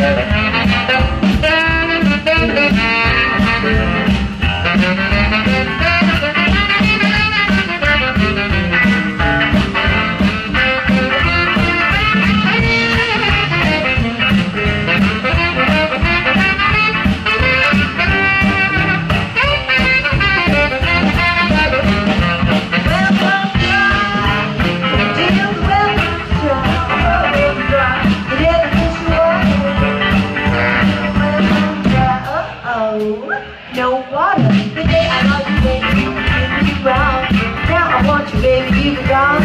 Thank you.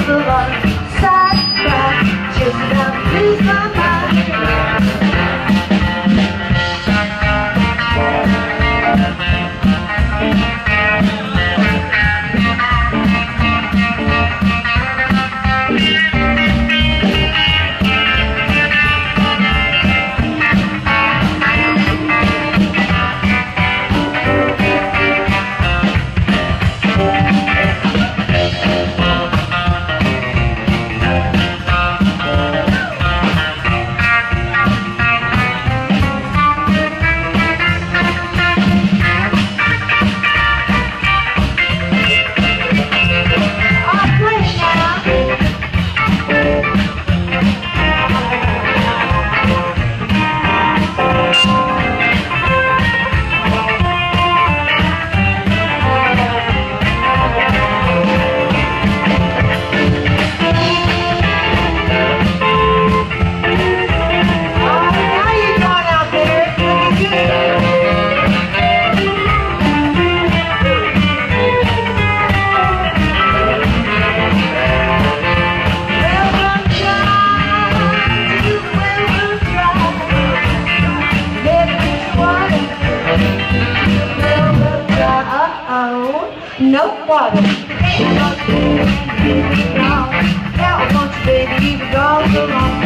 Long Sad cry, just about lose my mind water. Want you, baby, even gone so